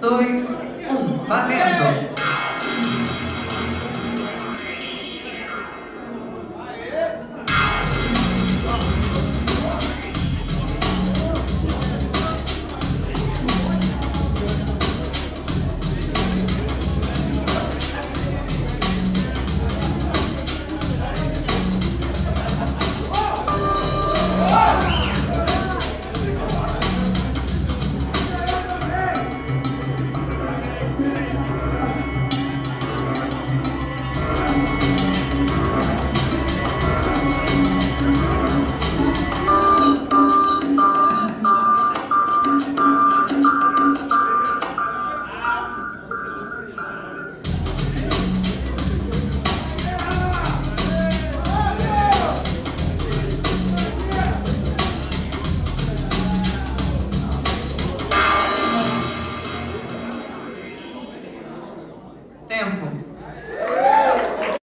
dois, um, valendo! Tempo.